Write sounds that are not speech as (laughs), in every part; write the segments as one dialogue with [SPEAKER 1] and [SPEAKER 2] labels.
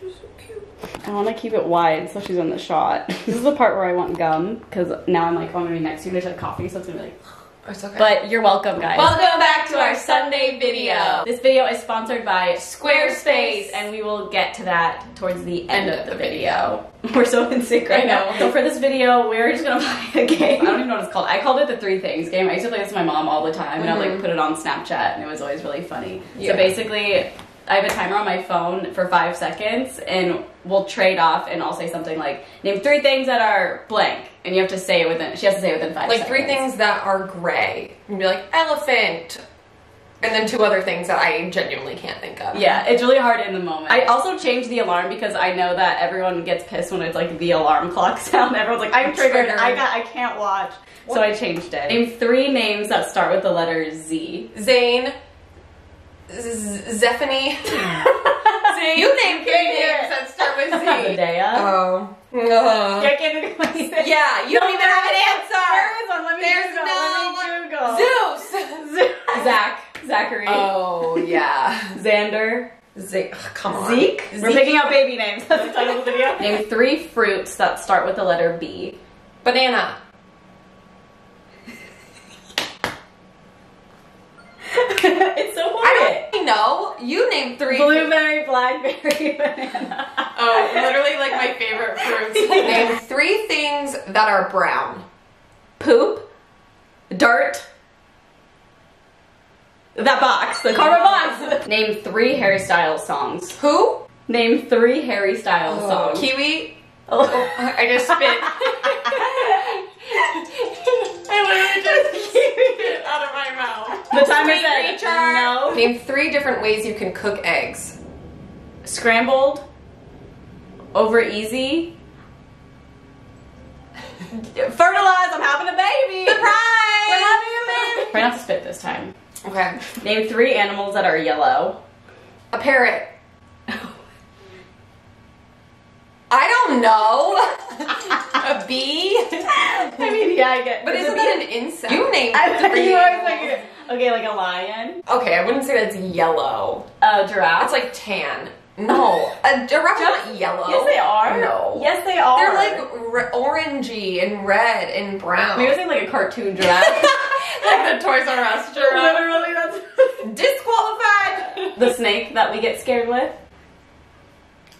[SPEAKER 1] She's so cute.
[SPEAKER 2] I want to keep it wide so she's in the shot. This is the part where I want gum because now I'm like, oh, I'm gonna be next to you. and I just had coffee, so it's gonna be like.
[SPEAKER 1] It's okay.
[SPEAKER 2] But you're welcome, guys.
[SPEAKER 1] Welcome back to our Sunday video.
[SPEAKER 2] This video is sponsored by
[SPEAKER 1] Squarespace.
[SPEAKER 2] and we will get to that towards the end, of the video. (laughs) We're so in sync right now. So for this video, we're just gonna (laughs) play a game. I don't even know what it's called. I called it the three things game. I used to play this with my mom all the time, and I'd like
[SPEAKER 1] Mhm.
[SPEAKER 2] put it on Snapchat, and it was always really funny.
[SPEAKER 1] Yeah.
[SPEAKER 2] So basically, I have a timer on my phone for five seconds, and we'll trade off, and I'll say something like, "Name three things that are blank," and you have to say it within. She has to say it within five.
[SPEAKER 1] like three things that are gray. And be like elephant, and then two other things that I genuinely can't think of.
[SPEAKER 2] Yeah, it's really hard in the moment. I also changed the alarm because I know that everyone gets pissed when it's like the alarm (laughs) clock sound. Everyone's like, I'm
[SPEAKER 1] I'm
[SPEAKER 2] triggered.
[SPEAKER 1] triggered.
[SPEAKER 2] I got. I can't watch. So I changed it. Name three names that start with the letter Z.
[SPEAKER 1] Zane, Z- Zephany. (laughs) (laughs) You named three names that start with Z.
[SPEAKER 2] Zendaya.
[SPEAKER 1] Oh.
[SPEAKER 2] Yeah,
[SPEAKER 1] Uh,
[SPEAKER 2] I can't think of anything.
[SPEAKER 1] yeah, you don't even have an answer.
[SPEAKER 2] There is one. Let me
[SPEAKER 1] There's
[SPEAKER 2] Google.
[SPEAKER 1] no
[SPEAKER 2] Let me Google. (laughs)
[SPEAKER 1] Zeus.
[SPEAKER 2] Zach. Zachary.
[SPEAKER 1] Oh yeah.
[SPEAKER 2] Xander.
[SPEAKER 1] Zeke. Come on.
[SPEAKER 2] Zeke. We're
[SPEAKER 1] Zeke.
[SPEAKER 2] picking out baby names. That's the title of the video. Name three fruits that start with the letter B.
[SPEAKER 1] Banana.
[SPEAKER 2] it's so hard.
[SPEAKER 1] I don't know. You named three.
[SPEAKER 2] Blueberry, blackberry, (laughs) banana.
[SPEAKER 1] Oh, literally like my favorite fruits. (laughs) Name three things that are brown.
[SPEAKER 2] Poop, dirt, that box, the cardboard oh. box. Name three Harry Styles songs.
[SPEAKER 1] Who?
[SPEAKER 2] Name three Harry Styles oh, songs.
[SPEAKER 1] Oh, Kiwi.
[SPEAKER 2] Oh. (laughs)
[SPEAKER 1] I just spit. I literally just spit out of my mouth.
[SPEAKER 2] The timer
[SPEAKER 1] Sweet
[SPEAKER 2] said
[SPEAKER 1] creature.
[SPEAKER 2] no.
[SPEAKER 1] Name three different ways you can cook eggs.
[SPEAKER 2] Scrambled, over easy. Fertilize, I'm having a baby.
[SPEAKER 1] Surprise!
[SPEAKER 2] We're having a baby. Try not to spit this time.
[SPEAKER 1] Okay.
[SPEAKER 2] Name three animals that are yellow.
[SPEAKER 1] A parrot. I don't know. (laughs) a bee. (laughs)
[SPEAKER 2] I mean, yeah, I get.
[SPEAKER 1] But isn't
[SPEAKER 2] a
[SPEAKER 1] that an insect? You named
[SPEAKER 2] I
[SPEAKER 1] three
[SPEAKER 2] you were
[SPEAKER 1] animals.
[SPEAKER 2] thinking. Okay, like a lion,
[SPEAKER 1] Okay, I wouldn't say that's yellow.
[SPEAKER 2] a giraffe.
[SPEAKER 1] It's like tan. No, a giraffe's not yellow.
[SPEAKER 2] yes, they are.
[SPEAKER 1] No.
[SPEAKER 2] Yes, they are.
[SPEAKER 1] They're like re- orangey and red and brown.
[SPEAKER 2] Maybe I was thinking like a cartoon (laughs) giraffe.
[SPEAKER 1] like the Toys R Us (laughs) giraffe.
[SPEAKER 2] Literally, that's
[SPEAKER 1] Disqualified.
[SPEAKER 2] the snake that we get scared with.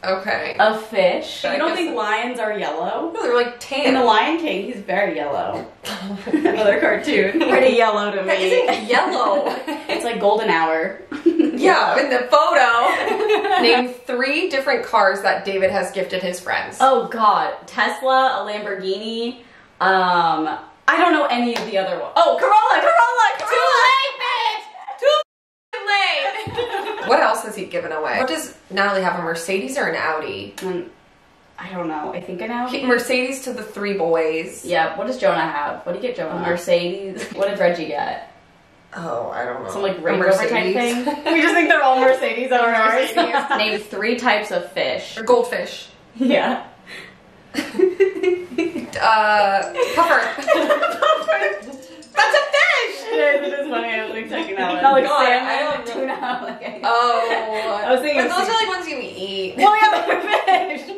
[SPEAKER 1] Okay.
[SPEAKER 2] A fish.
[SPEAKER 1] I
[SPEAKER 2] you don't think lions are yellow?
[SPEAKER 1] No, they're like tan.
[SPEAKER 2] In The. Lion King, he's very yellow. (laughs) Another cartoon. Pretty yellow to me.
[SPEAKER 1] isn't yellow. (laughs)
[SPEAKER 2] It's like golden hour. (laughs)
[SPEAKER 1] yeah, in the photo. Name three different cars that David has gifted his friends.
[SPEAKER 2] Oh God, Tesla, a Lamborghini. Um, I don't know any of the other ones. Oh, Corolla, Corolla,
[SPEAKER 1] Corolla, has he given away? What does Natalie have, a Mercedes or an Audi?
[SPEAKER 2] Mm, I don't know. I think I know.
[SPEAKER 1] He- Mercedes to the three boys.
[SPEAKER 2] Yeah. What does Jonah have? What did you get, Jonah?
[SPEAKER 1] Uh,
[SPEAKER 2] Mercedes. (laughs) What did Reggie get?
[SPEAKER 1] Oh, I don't know.
[SPEAKER 2] Some like Range Rover type
[SPEAKER 1] Mercedes.
[SPEAKER 2] thing. (laughs) we just think they're all Mercedes are ours.
[SPEAKER 1] Mercedes. (laughs)
[SPEAKER 2] Name three types of fish.
[SPEAKER 1] Or goldfish.
[SPEAKER 2] Yeah.
[SPEAKER 1] Uh, puffer. That's a fish!
[SPEAKER 2] It is, it is funny. I like checking that.
[SPEAKER 1] Not oh,
[SPEAKER 2] like
[SPEAKER 1] God,
[SPEAKER 2] salmon,
[SPEAKER 1] I don't know.
[SPEAKER 2] tuna. Like, I-
[SPEAKER 1] Oh.
[SPEAKER 2] I was thinking
[SPEAKER 1] But those are like ones you eat.
[SPEAKER 2] well, yeah, they're fish.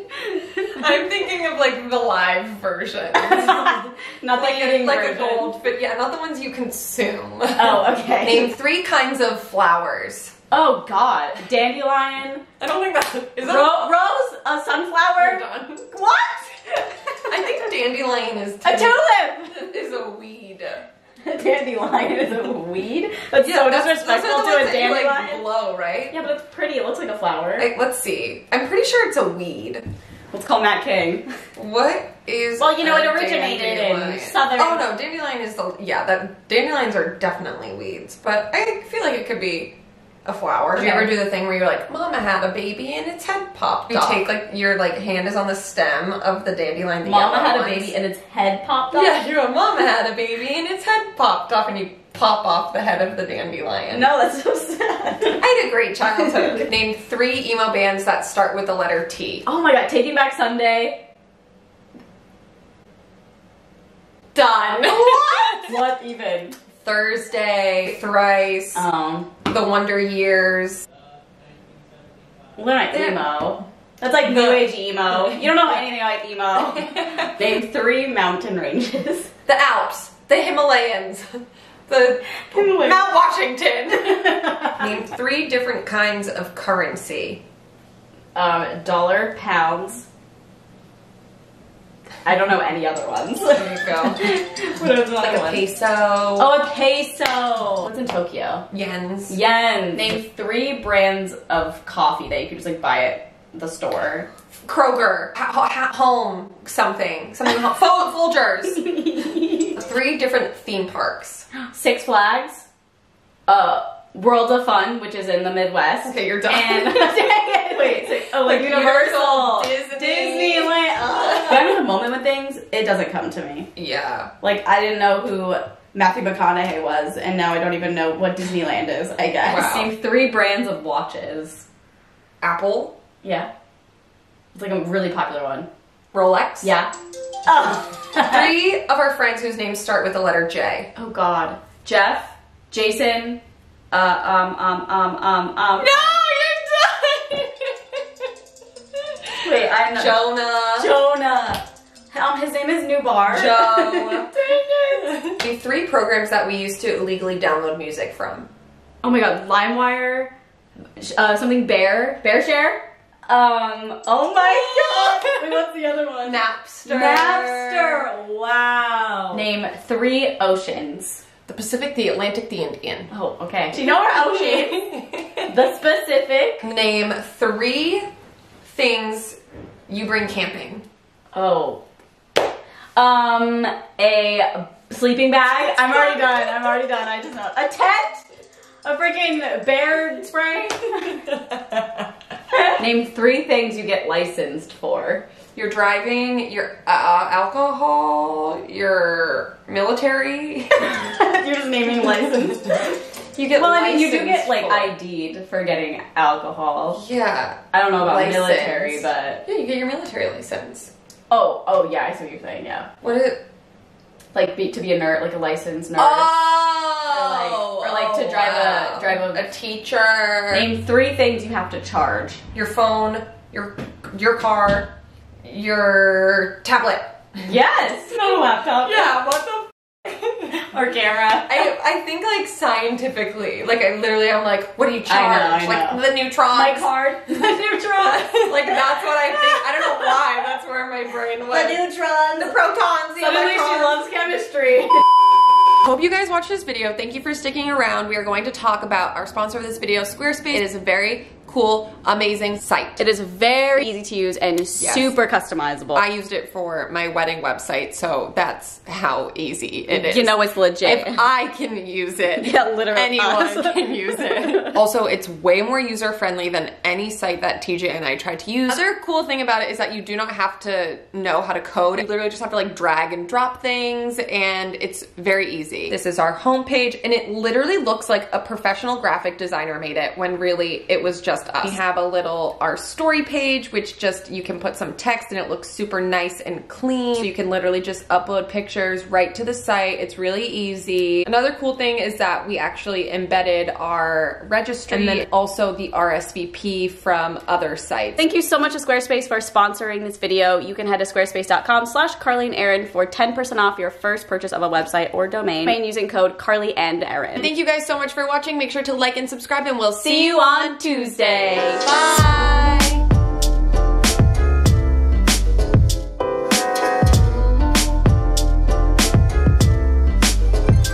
[SPEAKER 2] (laughs)
[SPEAKER 1] I'm thinking of like the live version. (laughs)
[SPEAKER 2] Not the
[SPEAKER 1] like
[SPEAKER 2] eating
[SPEAKER 1] like
[SPEAKER 2] version.
[SPEAKER 1] a goldfish. Yeah, not the ones you consume.
[SPEAKER 2] Oh, okay. (laughs)
[SPEAKER 1] Name three kinds of flowers.
[SPEAKER 2] Oh God, dandelion,
[SPEAKER 1] I don't think that is
[SPEAKER 2] ro- rose, a
[SPEAKER 1] We're
[SPEAKER 2] sunflower.
[SPEAKER 1] done.
[SPEAKER 2] What?
[SPEAKER 1] I think dandelion is
[SPEAKER 2] A tulip.
[SPEAKER 1] Is a weed.
[SPEAKER 2] A dandelion is a (laughs) weed. That's so
[SPEAKER 1] that's-
[SPEAKER 2] disrespectful to a dandelion.
[SPEAKER 1] like blow, right?
[SPEAKER 2] yeah, but it's pretty. It looks like a flower.
[SPEAKER 1] Like, let's see. I'm pretty sure it's a weed.
[SPEAKER 2] Let's call Matt King.
[SPEAKER 1] What is?
[SPEAKER 2] Well, you know, it originated in southern-
[SPEAKER 1] Oh no, dandelion is the yeah. That dandelions are definitely weeds, but I feel like it could be a flower. Do you ever do the thing where you're like, "Mama had a baby and its head popped
[SPEAKER 2] You
[SPEAKER 1] off"?
[SPEAKER 2] take,
[SPEAKER 1] like your like hand is on the stem of the dandelion. The
[SPEAKER 2] Mama had a baby and its head popped off.
[SPEAKER 1] Yeah, you (laughs) your mama had a baby and its head popped off, and you pop off the head of the dandelion.
[SPEAKER 2] No, that's so sad. (laughs)
[SPEAKER 1] I had a great childhood. (laughs) Name three emo bands that start with the letter T.
[SPEAKER 2] Oh my God, Taking Back Sunday.
[SPEAKER 1] Done.
[SPEAKER 2] What? what even?
[SPEAKER 1] Thursday, Thrice,
[SPEAKER 2] Um,
[SPEAKER 1] The Wonder Years.
[SPEAKER 2] well, they're not
[SPEAKER 1] They're-
[SPEAKER 2] emo. That's like new age emo. You don't know anything about emo. (laughs) Name three mountain ranges.
[SPEAKER 1] The Alps, the Himalayas, the
[SPEAKER 2] Himalayas.
[SPEAKER 1] Mount Washington. (laughs) Name three different kinds of currency.
[SPEAKER 2] Um, dollar, pounds. I don't know any other ones.
[SPEAKER 1] There you go. (laughs)
[SPEAKER 2] what are the
[SPEAKER 1] like
[SPEAKER 2] other
[SPEAKER 1] a
[SPEAKER 2] ones?
[SPEAKER 1] peso.
[SPEAKER 2] Oh, a peso. What's in Tokyo?
[SPEAKER 1] Yens.
[SPEAKER 2] Yen. Name three brands of coffee that you could just like buy at the store.
[SPEAKER 1] Kroger. Ha- ha- home. Something. Something. Home. Fol- Folgers. (laughs) Three different theme parks.
[SPEAKER 2] Six Flags. Uh, World of Fun, which is in the Midwest.
[SPEAKER 1] Okay, you're done.
[SPEAKER 2] And (laughs) wait, so- oh, like
[SPEAKER 1] Like
[SPEAKER 2] Universal,
[SPEAKER 1] Universal, Disney.
[SPEAKER 2] Disneyland. Ugh. When I'm in the moment with things, it doesn't come to me.
[SPEAKER 1] Yeah.
[SPEAKER 2] Like I didn't know who Matthew McConaughey was, and now I don't even know what Disneyland is. I guess.
[SPEAKER 1] Wow.
[SPEAKER 2] Name three brands of watches.
[SPEAKER 1] Apple.
[SPEAKER 2] Yeah, it's like a really popular one.
[SPEAKER 1] Rolex.
[SPEAKER 2] Yeah. Oh. (laughs)
[SPEAKER 1] Three of our friends whose names start with the letter J.
[SPEAKER 2] oh God. Jeff, Jason, uh, um, um, um, um, um.
[SPEAKER 1] you're
[SPEAKER 2] Wait, I know.
[SPEAKER 1] Jonah.
[SPEAKER 2] Jonah. Um, his name is New Bar.
[SPEAKER 1] Joe. (laughs)
[SPEAKER 2] Dang it.
[SPEAKER 1] The three programs that we used to illegally download music from.
[SPEAKER 2] Oh my God, LimeWire, uh, something Bear, BearShare. Um. Oh my God. (laughs) Wait, what's the other one?
[SPEAKER 1] Napster.
[SPEAKER 2] Napster. Wow. Name three oceans.
[SPEAKER 1] The Pacific, the Atlantic, the Indian.
[SPEAKER 2] Oh, okay. Do you know our oceans? (laughs) the Pacific.
[SPEAKER 1] Name three things you bring camping.
[SPEAKER 2] Oh. Um, a sleeping bag. I'm already done. I'm already done. I just know. A tent. A freaking bear spray. (laughs) Name three things you get licensed for.
[SPEAKER 1] Your driving, your uh, alcohol, your military. (laughs)
[SPEAKER 2] You're just naming licensed.
[SPEAKER 1] You get
[SPEAKER 2] well, I mean, you do get like
[SPEAKER 1] for-
[SPEAKER 2] ID'd for getting alcohol.
[SPEAKER 1] Yeah.
[SPEAKER 2] I don't know about
[SPEAKER 1] License.
[SPEAKER 2] military, but
[SPEAKER 1] Yeah, you get your military license.
[SPEAKER 2] oh, oh yeah, I see what you're saying. Yeah,
[SPEAKER 1] What is it?
[SPEAKER 2] like be, to be a nurse, like a licensed nurse.
[SPEAKER 1] Oh,
[SPEAKER 2] Or like- or like to drive a- drive a-
[SPEAKER 1] a teacher.
[SPEAKER 2] Name three things you have to charge.
[SPEAKER 1] your phone, your your car, your tablet.
[SPEAKER 2] Yes, (laughs) not a laptop. Yeah.
[SPEAKER 1] What the? (laughs)
[SPEAKER 2] or camera.
[SPEAKER 1] I I think like scientifically, like I literally I'm like, what do you charge?
[SPEAKER 2] I know, I
[SPEAKER 1] like the neutrons.
[SPEAKER 2] My card. (laughs) The neutrons.
[SPEAKER 1] like that's what I think. I don't know why. That's where my brain went.
[SPEAKER 2] The neutrons.
[SPEAKER 1] The protons. The
[SPEAKER 2] Suddenly she loves chemistry. (laughs)
[SPEAKER 1] Hope you guys watched this video. Thank you for sticking around. We are going to talk about our sponsor of this video, Squarespace. It is a very cool, amazing site.
[SPEAKER 2] It is very easy to use and super customizable.
[SPEAKER 1] I used it for my wedding website, so that's how easy it is.
[SPEAKER 2] you know it's legit.
[SPEAKER 1] if I can use it, (laughs)
[SPEAKER 2] Yeah, literally
[SPEAKER 1] anyone
[SPEAKER 2] us. (laughs)
[SPEAKER 1] can use it. also, it's way more user friendly than any site that TJ and I tried to use. Other cool thing about it is that you do not have to know how to code. You literally just have to like drag and drop things, and it's very easy. This is our homepage, and it literally looks like a professional graphic designer made it when really it was just us. We have a little our story page, which just you can put some text and it looks super nice and clean. So you can literally just upload pictures right to the site. It's really easy. Another cool thing is that we actually embedded our registry and then also the RSVP from other sites.
[SPEAKER 2] Thank you so much to Squarespace for sponsoring this video. You can head to squarespace.com slash Carly and Erin for 10% off your first purchase of a website or domain by using code Carly and Erin.
[SPEAKER 1] Thank you guys so much for watching. Make sure to like and subscribe and we'll
[SPEAKER 2] See you on Tuesday.
[SPEAKER 1] Bye.